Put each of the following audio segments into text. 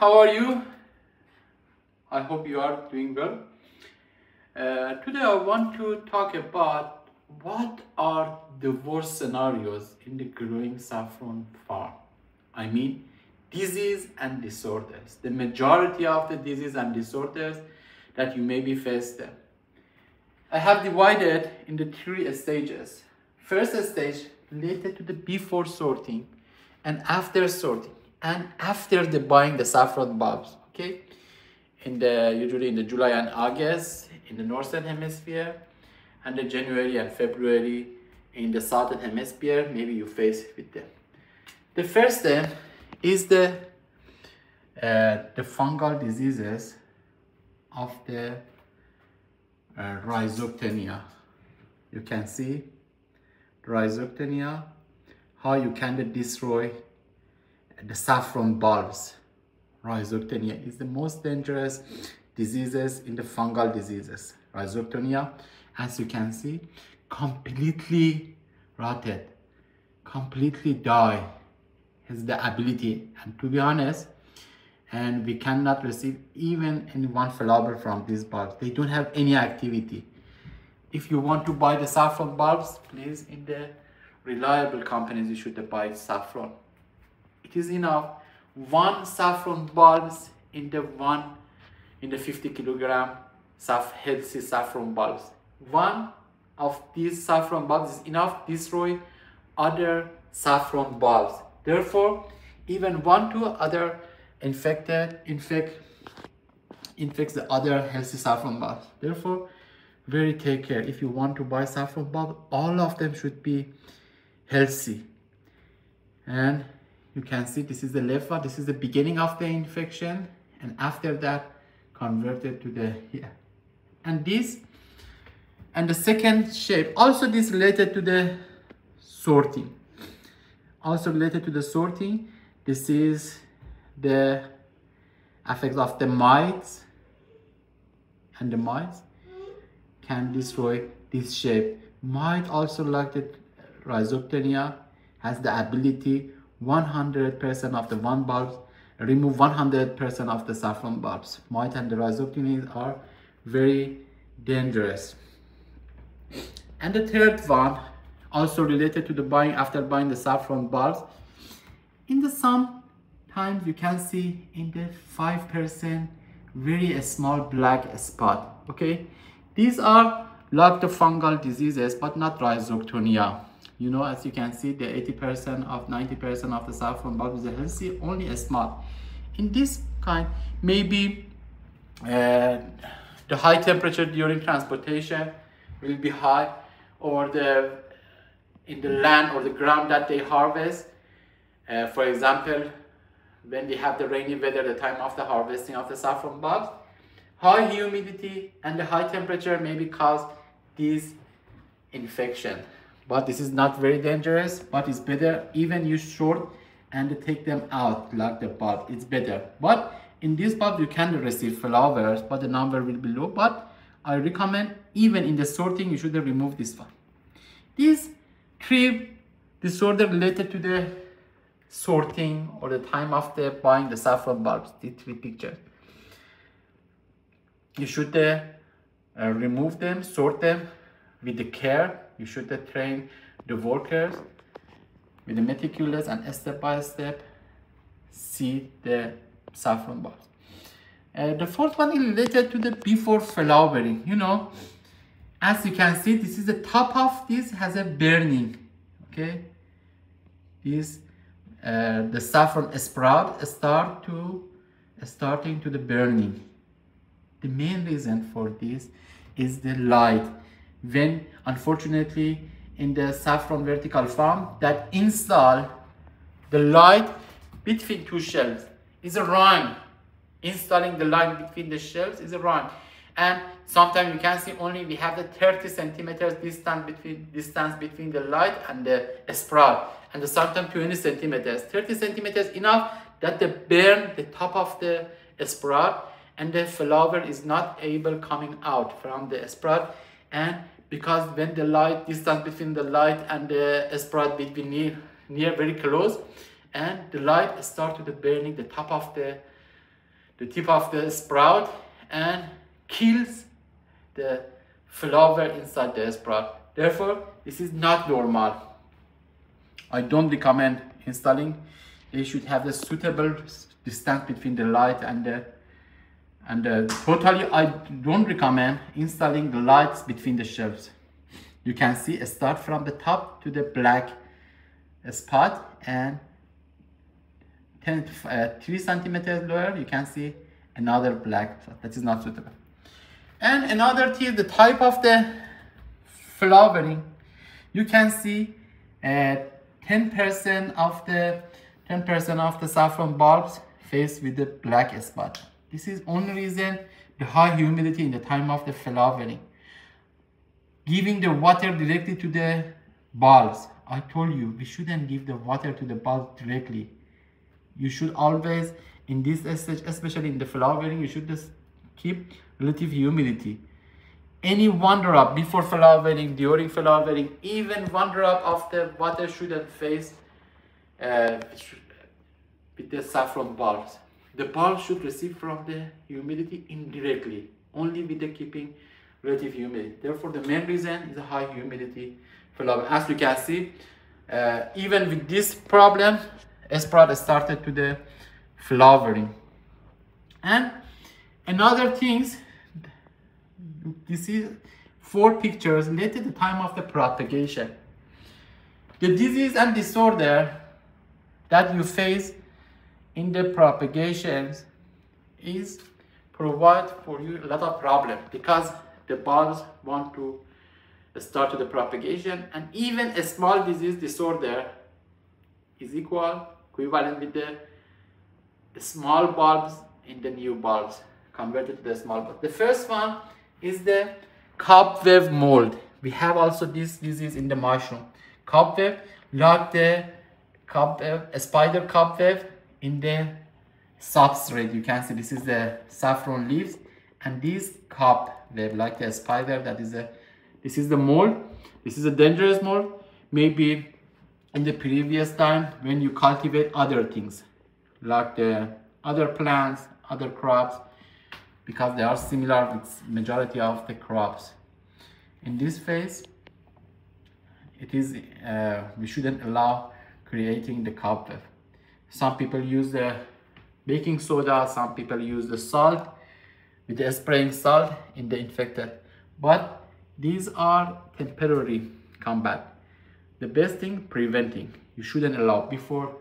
how are you? I hope you are doing well. Uh, today I want to talk about what are the worst scenarios in the growing saffron farm. I mean disease and disorders. The majority of the disease and disorders that you may be faced I have divided into three stages. First stage related to the before sorting and after sorting and after the buying the saffron bulbs okay? In the usually in the july and august in the northern hemisphere and the january and february in the southern hemisphere maybe you face with them. The first then is the uh, the fungal diseases of the uh, rhizoctonia you can see rhizoctonia how you can destroy the saffron bulbs. Rhizoctonia is the most dangerous diseases in the fungal diseases. Rhizoctonia, as you can see, completely rotted, completely die has the ability. And to be honest, and we cannot receive even any one flower from these bulbs. They don't have any activity. If you want to buy the saffron bulbs, please in the reliable companies you should buy saffron it is enough. One saffron bulbs in the one in the 50 kilogram saf healthy saffron bulbs. One of these saffron bulbs is enough to destroy other saffron bulbs. Therefore even one to other infected infect infects the other healthy saffron bulbs. Therefore very take care. If you want to buy saffron bulb all of them should be healthy and you can see this is the left this is the beginning of the infection and after that converted to the here and this and the second shape also this related to the sorting. Also related to the sorting this is the effects of the mites and the mites can destroy this shape. Mite also like the rhizoctonia has the ability 100% of the one bulbs, remove 100% of the saffron bulbs. Mite and the rhizoctonia are very dangerous. And the third one, also related to the buying after buying the saffron bulbs, in the sometimes you can see in the 5% very small black spot, okay? These are like the fungal diseases, but not rhizoctonia you know as you can see the 80% of 90% of the saffron bulb is healthy only a small. In this kind maybe uh, the high temperature during transportation will be high or the in the land or the ground that they harvest. Uh, for example when we have the rainy weather the time of the harvesting of the saffron bulbs high humidity and the high temperature maybe cause this infection but this is not very dangerous but it's better. Even use short and take them out like the bulb. It's better. But in this bulb you can receive flowers but the number will be low. But i recommend even in the sorting you should remove this one. These three disorder related to the sorting or the time after buying the saffron bulbs. The three pictures you should uh, uh, remove them sort them with the care you should train the workers with the meticulous and step by step see the saffron bulbs. Uh, the fourth one is related to the before flowering. You know, as you can see, this is the top of this has a burning. Okay, this uh, the saffron sprout start to starting to the burning. The main reason for this is the light when unfortunately in the saffron vertical farm that install the light between two shelves is a wrong installing the line between the shelves is a wrong and sometimes you can see only we have the 30 centimeters distance between distance between the light and the sprout and the sometimes 20 centimeters. 30 centimeters enough that the burn the top of the sprout and the flower is not able coming out from the sprout and because when the light distance between the light and the sprout between near near very close and the light start to burning the top of the the tip of the sprout and kills the flower inside the sprout. Therefore, this is not normal. I don't recommend installing. You should have the suitable distance between the light and the and uh, totally I don't recommend installing the lights between the shelves. You can see a start from the top to the black spot and 10, uh, 3 centimeters lower you can see another black spot that is not suitable. And another thing, the type of the flowering, you can see 10% uh, of the 10% of the saffron bulbs face with the black spot. This is only reason the high humidity in the time of the flowering. Giving the water directly to the bulbs. I told you, we shouldn't give the water to the bulbs directly. You should always, in this stage, especially in the flowering, you should just keep relative humidity. Any one drop before flowering, during flowering, even one drop of the water shouldn't face uh, with the saffron bulbs. The bulb should receive from the humidity indirectly, only with the keeping relative humidity. Therefore, the main reason is a high humidity flower. As you can see, uh, even with this problem, sprout started to the flowering. And another things, this is four pictures related to the time of the propagation. The disease and disorder that you face in the propagations is provide for you a lot of problem because the bulbs want to start the propagation and even a small disease disorder is equal equivalent with the, small bulbs in the new bulbs converted to the small bulbs. The first one is the cobweb mold. We have also this disease in the mushroom. Cobweb, like the cobweb, a spider cobweb in the substrate. You can see this is the saffron leaves and this cobweb like a spider that is a this is the mold. This is a dangerous mold. Maybe in the previous time when you cultivate other things like the other plants other crops because they are similar with majority of the crops. In this phase it is uh, we shouldn't allow creating the cobweb some people use the baking soda, some people use the salt with the spraying salt in the infected. But these are temporary combat. The best thing, preventing. You shouldn't allow before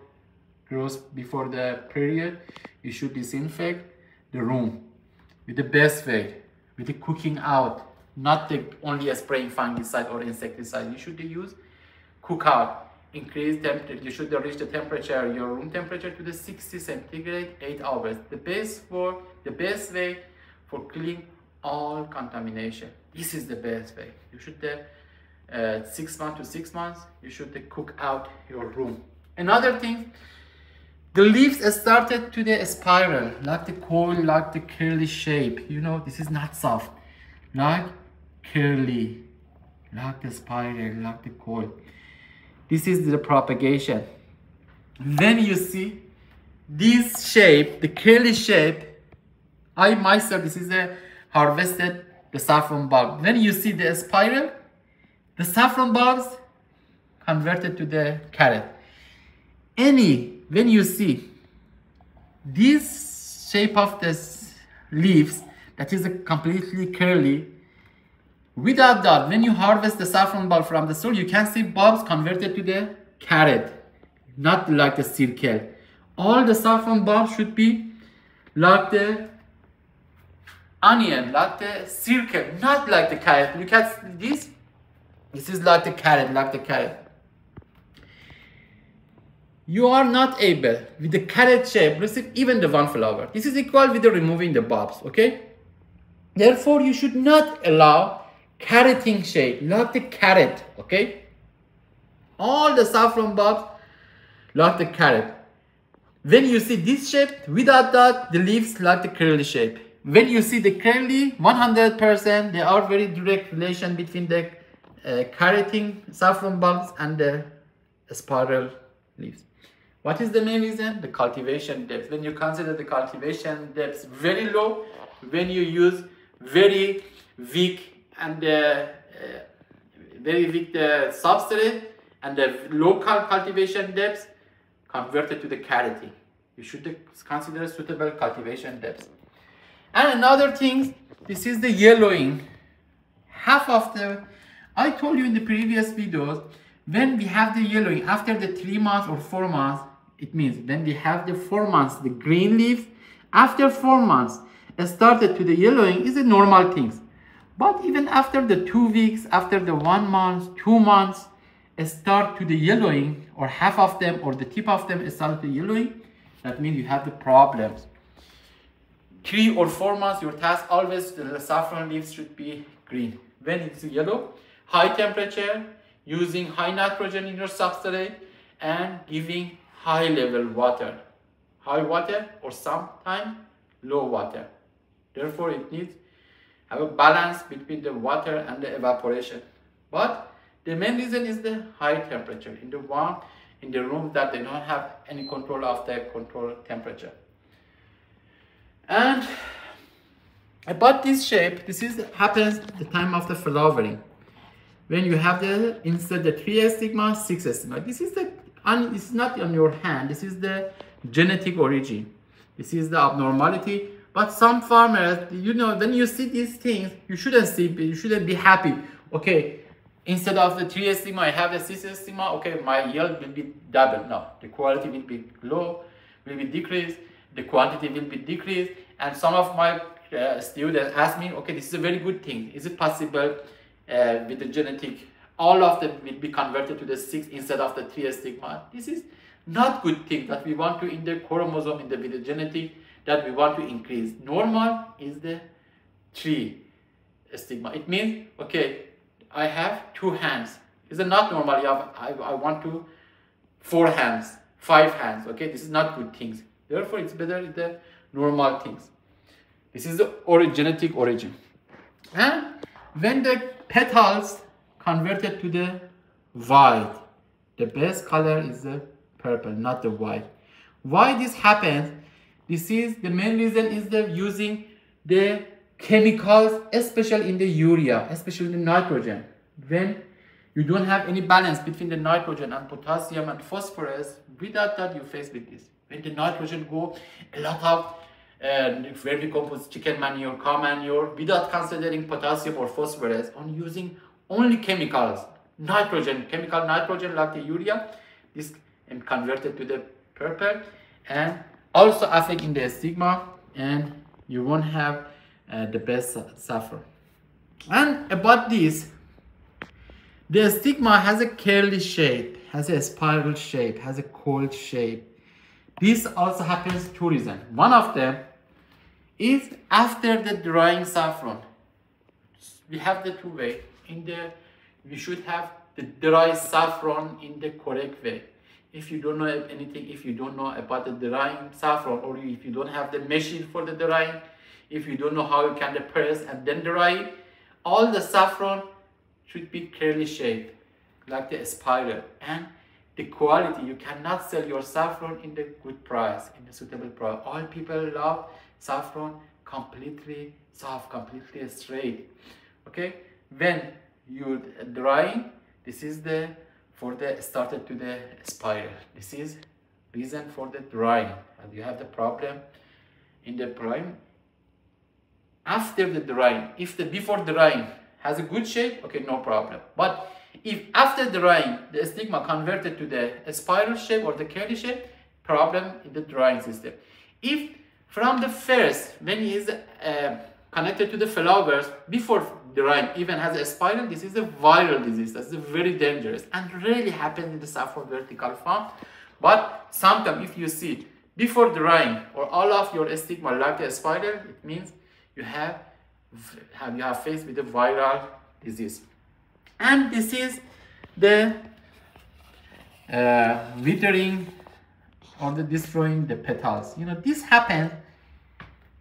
growth, before the period, you should disinfect the room with the best way, with the cooking out, not the only a spraying fungicide or insecticide. You should use cook out increase temperature you should reach the temperature your room temperature to the 60 centigrade 8 hours. The best for the best way for clean all contamination. This is the best way. You should uh, uh, six months to six months you should cook out your room. Another thing the leaves started to the spiral like the coil like the curly shape. You know this is not soft. Like curly like the spiral like the coil this is the propagation. Then you see this shape, the curly shape, I myself, this is a harvested the saffron bulb. Then you see the spiral, the saffron bulbs converted to the carrot. Any, when you see this shape of the leaves, that is a completely curly, Without that, when you harvest the saffron bulb from the soil, you can see bulbs converted to the carrot, not like the circle. All the saffron bulbs should be like the onion, like the circle, not like the carrot. Look at this. This is like the carrot, like the carrot. You are not able, with the carrot shape, receive even the one flower. This is equal with the removing the bulbs, okay? Therefore, you should not allow carroting shape, not the carrot, okay? All the saffron bulbs like the carrot. When you see this shape, without that, the leaves like the curly shape. When you see the curly, 100%, there are very direct relation between the uh, carroting saffron bulbs and the spiral leaves. What is the main reason? The cultivation depth. When you consider the cultivation depth very low, when you use very weak and the uh, very weak uh, substrate and the local cultivation depth converted to the cavity. You should consider suitable cultivation depth. And another thing, this is the yellowing. Half of the, I told you in the previous videos, when we have the yellowing after the three months or four months, it means when we have the four months, the green leaf, after four months, started to the yellowing is a normal thing. But even after the two weeks, after the one month, two months, start to the yellowing, or half of them, or the tip of them start to yellowing, that means you have the problems. Three or four months, your task always the saffron leaves should be green. When it's yellow, high temperature, using high nitrogen in your substrate, and giving high level water. High water or sometimes low water. Therefore, it needs have a balance between the water and the evaporation. But the main reason is the high temperature in the warm in the room that they don't have any control of the control temperature. And about this shape, this is happens the time of the flowering. When you have the instead the three stigma, six stigma. This is the and it's not on your hand. This is the genetic origin. This is the abnormality. But some farmers, you know, when you see these things, you shouldn't see, you shouldn't be happy. Okay, instead of the three stigma, I have the six stigma. Okay, my yield will be double. No, the quality will be low, will be decreased. The quantity will be decreased. And some of my uh, students ask me, okay, this is a very good thing. Is it possible uh, with the genetic all of them will be converted to the 6 instead of the 3 stigma. This is not good thing that we want to in the chromosome in the with the genetic that we want to increase. Normal is the 3 stigma. It means, okay, I have two hands. Is it not normal? Have, I, I want to four hands, five hands. Okay, this is not good things. Therefore, it's better the normal things. This is the or genetic origin. And when the petals converted to the white. The best color is the purple, not the white. Why this happens? This is the main reason is the using the chemicals, especially in the urea, especially in the nitrogen. When you don't have any balance between the nitrogen and potassium and phosphorus, without that you face with this. When the nitrogen go, a lot of uh, vermicompost, chicken manure, cow manure, without considering potassium or phosphorus, on using only chemicals, nitrogen, chemical nitrogen like the urea, this and converted to the purple and also affecting the stigma and you won't have uh, the best saffron. And about this, the stigma has a curly shape, has a spiral shape, has a cold shape. This also happens two reasons. One of them is after the drying saffron. We have the two way in the, we should have the dry saffron in the correct way. If you don't know anything, if you don't know about the drying saffron, or if you don't have the machine for the drying, if you don't know how you can press and then dry all the saffron should be clearly shaped, like the spiral. And the quality, you cannot sell your saffron in the good price, in the suitable price. All people love saffron completely soft, completely straight. Okay, when you drying this is the for the started to the spiral. This is reason for the drying. And you have the problem in the prime. After the drying if the before drying has a good shape okay no problem. But if after drying the stigma converted to the spiral shape or the curly shape problem in the drying system. If from the first when he is uh, connected to the flowers before drying even has a spiral this is a viral disease. That's very dangerous and really happens in the saffron vertical farm but sometimes if you see before drying or all of your stigma like a spiral it means you have have you have faced with a viral disease. And this is the uh, withering or the destroying the petals. You know this happens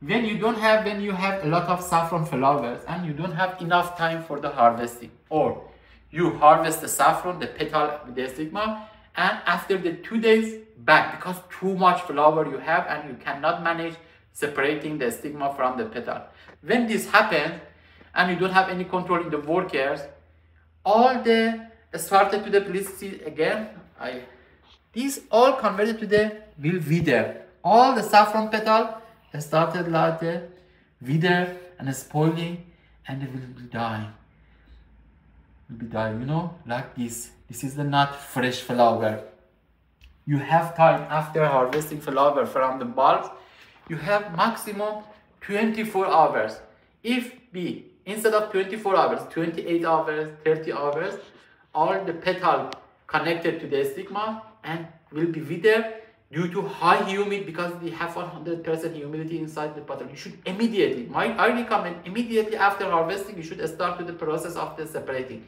when you don't have when you have a lot of saffron flowers and you don't have enough time for the harvesting or you harvest the saffron the petal the stigma and after the two days back because too much flower you have and you cannot manage separating the stigma from the petal. When this happens and you don't have any control in the workers, all the started to the please again. I these all converted to the will wither. All the saffron petal Er started like the wither and spoiling and it will be dying. Will be dying, you know, like this. This is the not fresh flower. You have time after harvesting flower from the bulbs, you have maximum 24 hours. If be instead of 24 hours, 28 hours, 30 hours, all the petal connected to the stigma and will be withered due to high humidity because we have 100% humidity inside the bottle. You should immediately, my, I recommend immediately after harvesting, you should start with the process of the separating.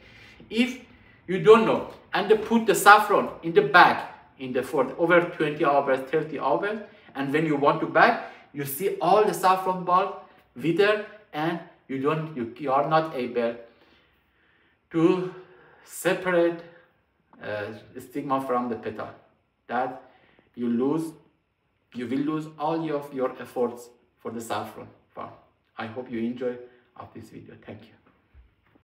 If you don't know, and put the saffron in the bag in the for over 20 hours, 30 hours, and when you want to bag, you see all the saffron bulb wither and you don't, you, you are not able to separate uh, stigma from the petal. That you lose, you will lose all of your efforts for the saffron farm. I hope you enjoy of this video. Thank you.